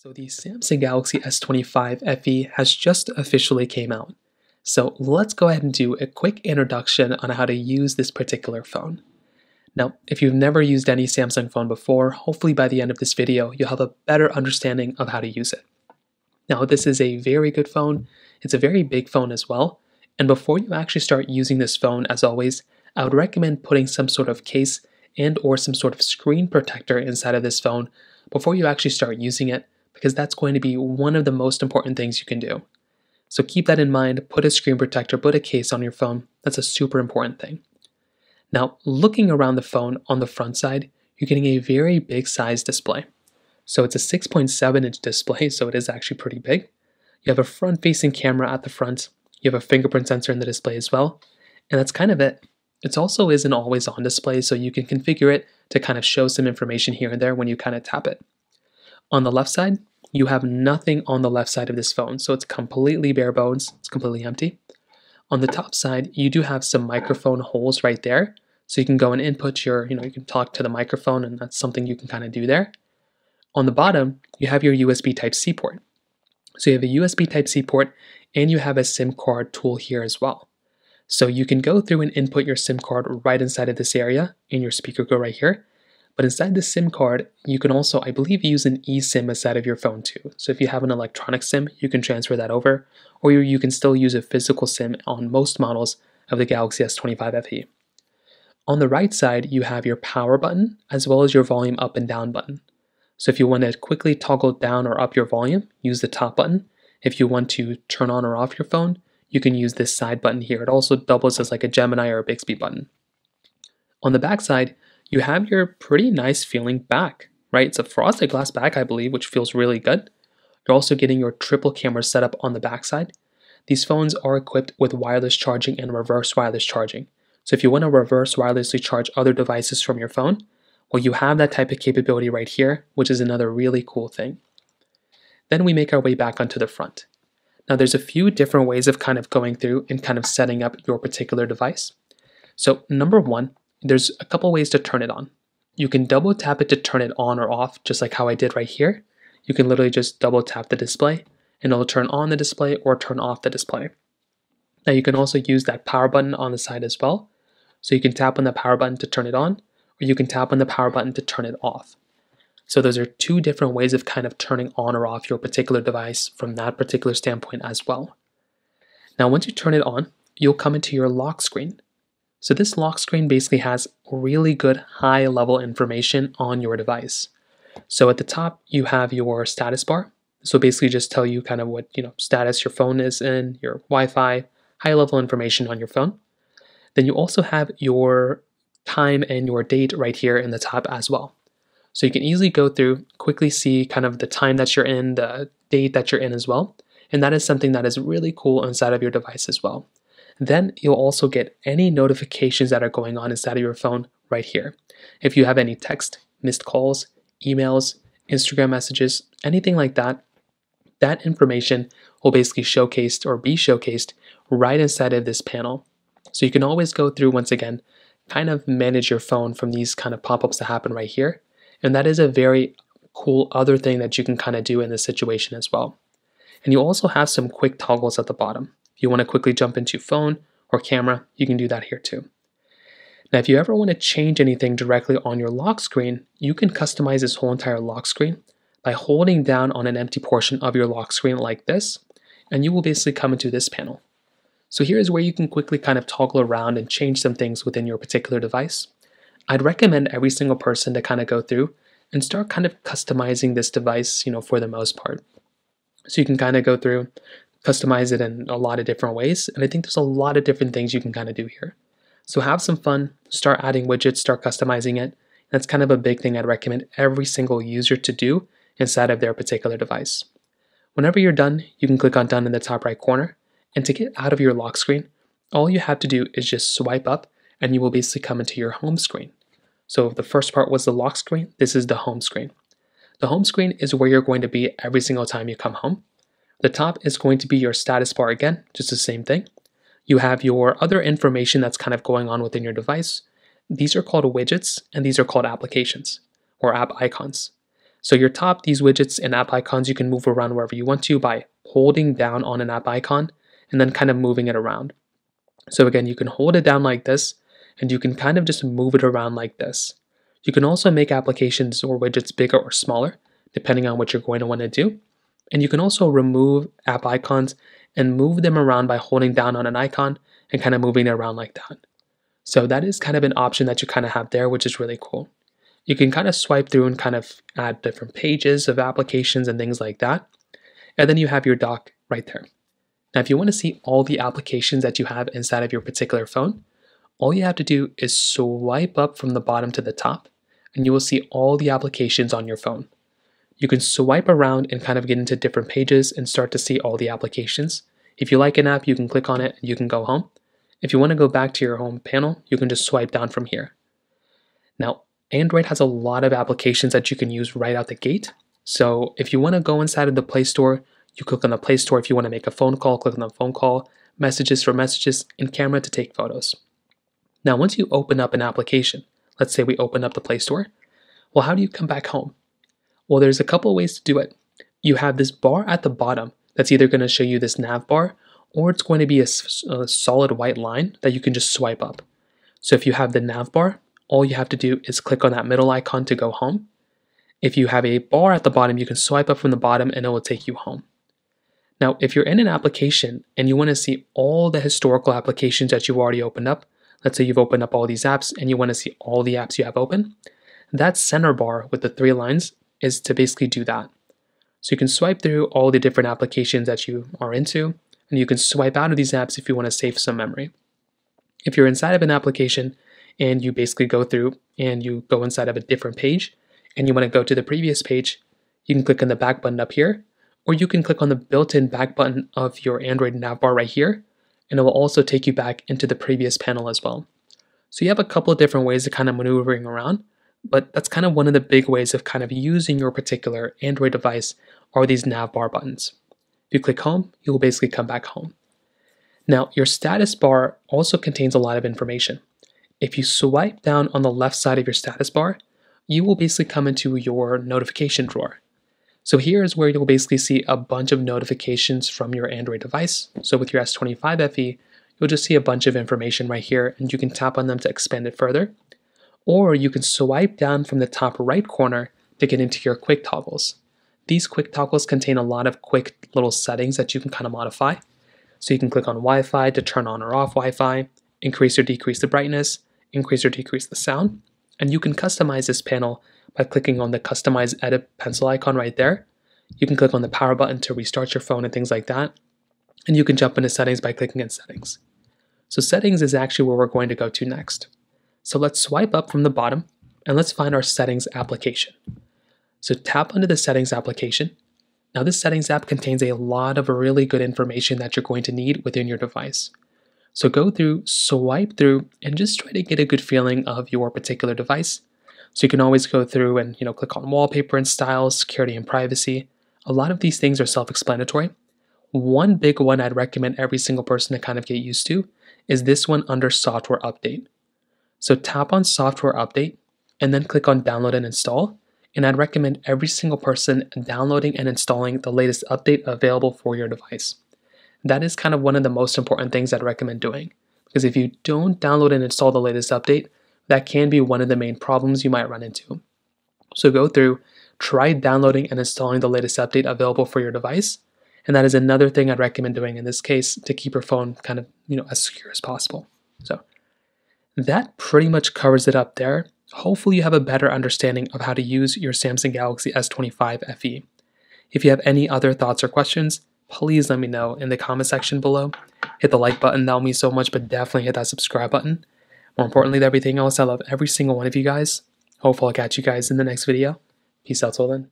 So the Samsung Galaxy S25 FE has just officially came out. So let's go ahead and do a quick introduction on how to use this particular phone. Now, if you've never used any Samsung phone before, hopefully by the end of this video, you'll have a better understanding of how to use it. Now, this is a very good phone. It's a very big phone as well. And before you actually start using this phone, as always, I would recommend putting some sort of case and or some sort of screen protector inside of this phone before you actually start using it because that's going to be one of the most important things you can do. So keep that in mind, put a screen protector, put a case on your phone. That's a super important thing. Now, looking around the phone on the front side, you're getting a very big size display. So it's a 6.7 inch display, so it is actually pretty big. You have a front facing camera at the front, you have a fingerprint sensor in the display as well, and that's kind of it. It also is an always on display, so you can configure it to kind of show some information here and there when you kind of tap it. On the left side, you have nothing on the left side of this phone, so it's completely bare bones, it's completely empty. On the top side, you do have some microphone holes right there, so you can go and input your, you know, you can talk to the microphone, and that's something you can kind of do there. On the bottom, you have your USB Type-C port. So you have a USB Type-C port, and you have a SIM card tool here as well. So you can go through and input your SIM card right inside of this area, and your speaker go right here. But inside the SIM card, you can also, I believe, use an eSIM inside of your phone too. So if you have an electronic SIM, you can transfer that over, or you can still use a physical SIM on most models of the Galaxy S25 FE. On the right side, you have your power button as well as your volume up and down button. So if you want to quickly toggle down or up your volume, use the top button. If you want to turn on or off your phone, you can use this side button here. It also doubles as like a Gemini or a Bixby button. On the back side, you have your pretty nice feeling back, right? It's a frosted glass back, I believe, which feels really good. You're also getting your triple camera setup on the backside. These phones are equipped with wireless charging and reverse wireless charging. So if you want to reverse wirelessly charge other devices from your phone, well, you have that type of capability right here, which is another really cool thing. Then we make our way back onto the front. Now there's a few different ways of kind of going through and kind of setting up your particular device. So number one, there's a couple ways to turn it on. You can double tap it to turn it on or off, just like how I did right here. You can literally just double tap the display and it'll turn on the display or turn off the display. Now you can also use that power button on the side as well. So you can tap on the power button to turn it on, or you can tap on the power button to turn it off. So those are two different ways of kind of turning on or off your particular device from that particular standpoint as well. Now once you turn it on, you'll come into your lock screen. So this lock screen basically has really good high level information on your device. So at the top, you have your status bar. So basically just tell you kind of what, you know, status your phone is in, your Wi-Fi, high level information on your phone. Then you also have your time and your date right here in the top as well. So you can easily go through, quickly see kind of the time that you're in, the date that you're in as well. And that is something that is really cool inside of your device as well. Then you'll also get any notifications that are going on inside of your phone right here. If you have any text, missed calls, emails, Instagram messages, anything like that, that information will basically showcased or be showcased right inside of this panel. So you can always go through once again, kind of manage your phone from these kind of pop-ups that happen right here. And that is a very cool other thing that you can kind of do in this situation as well. And you also have some quick toggles at the bottom. If you want to quickly jump into phone or camera, you can do that here too. Now, if you ever want to change anything directly on your lock screen, you can customize this whole entire lock screen by holding down on an empty portion of your lock screen like this, and you will basically come into this panel. So here is where you can quickly kind of toggle around and change some things within your particular device. I'd recommend every single person to kind of go through and start kind of customizing this device, you know, for the most part. So you can kind of go through, customize it in a lot of different ways. And I think there's a lot of different things you can kind of do here. So have some fun, start adding widgets, start customizing it. That's kind of a big thing I'd recommend every single user to do inside of their particular device. Whenever you're done, you can click on done in the top right corner. And to get out of your lock screen, all you have to do is just swipe up and you will basically come into your home screen. So the first part was the lock screen, this is the home screen. The home screen is where you're going to be every single time you come home. The top is going to be your status bar again, just the same thing. You have your other information that's kind of going on within your device. These are called widgets and these are called applications or app icons. So your top, these widgets and app icons, you can move around wherever you want to by holding down on an app icon and then kind of moving it around. So again, you can hold it down like this and you can kind of just move it around like this. You can also make applications or widgets bigger or smaller, depending on what you're going to want to do. And you can also remove app icons and move them around by holding down on an icon and kind of moving it around like that. So that is kind of an option that you kind of have there, which is really cool. You can kind of swipe through and kind of add different pages of applications and things like that. And then you have your dock right there. Now, if you want to see all the applications that you have inside of your particular phone, all you have to do is swipe up from the bottom to the top, and you will see all the applications on your phone. You can swipe around and kind of get into different pages and start to see all the applications. If you like an app, you can click on it and you can go home. If you want to go back to your home panel, you can just swipe down from here. Now, Android has a lot of applications that you can use right out the gate. So if you want to go inside of the Play Store, you click on the Play Store. If you want to make a phone call, click on the phone call, messages for messages, and camera to take photos. Now, once you open up an application, let's say we open up the Play Store, well, how do you come back home? Well, there's a couple ways to do it. You have this bar at the bottom that's either going to show you this nav bar or it's going to be a, a, solid white line that you can just swipe up. So if you have the nav bar, all you have to do is click on that middle icon to go home. If you have a bar at the bottom, you can swipe up from the bottom and it will take you home. Now, if you're in an application and you want to see all the historical applications that you've already opened up, let's say you've opened up all these apps and you want to see all the apps you have open, that center bar with the three lines is to basically do that. So you can swipe through all the different applications that you are into, and you can swipe out of these apps if you want to save some memory. If you're inside of an application and you basically go through and you go inside of a different page and you want to go to the previous page, you can click on the back button up here, or you can click on the built-in back button of your Android navbar right here, and it will also take you back into the previous panel as well. So you have a couple of different ways of kind of maneuvering around, but that's kind of one of the big ways of kind of using your particular Android device are these nav bar buttons. If you click home, you will basically come back home. Now, your status bar also contains a lot of information. If you swipe down on the left side of your status bar, you will basically come into your notification drawer. So here is where you'll basically see a bunch of notifications from your Android device. So with your S25 FE, you'll just see a bunch of information right here and you can tap on them to expand it further or you can swipe down from the top right corner to get into your quick toggles. These quick toggles contain a lot of quick little settings that you can kind of modify. So you can click on Wi-Fi to turn on or off Wi-Fi, increase or decrease the brightness, increase or decrease the sound, and you can customize this panel by clicking on the Customize Edit pencil icon right there. You can click on the power button to restart your phone and things like that. And you can jump into settings by clicking in settings. So settings is actually where we're going to go to next. So let's swipe up from the bottom and let's find our settings application. So tap under the settings application. Now this settings app contains a lot of really good information that you're going to need within your device. So go through, swipe through, and just try to get a good feeling of your particular device. So you can always go through and you know click on wallpaper and styles, security and privacy. A lot of these things are self-explanatory. One big one I'd recommend every single person to kind of get used to is this one under software update. So tap on software update and then click on download and install. And I'd recommend every single person downloading and installing the latest update available for your device. That is kind of one of the most important things I'd recommend doing. Because if you don't download and install the latest update, that can be one of the main problems you might run into. So go through, try downloading and installing the latest update available for your device. And that is another thing I'd recommend doing in this case to keep your phone kind of, you know, as secure as possible. So that pretty much covers it up there. Hopefully you have a better understanding of how to use your Samsung Galaxy S25 FE. If you have any other thoughts or questions, please let me know in the comment section below. Hit the like button, that'll mean so much, but definitely hit that subscribe button. More importantly than everything else, I love every single one of you guys. Hopefully I'll catch you guys in the next video. Peace out till then.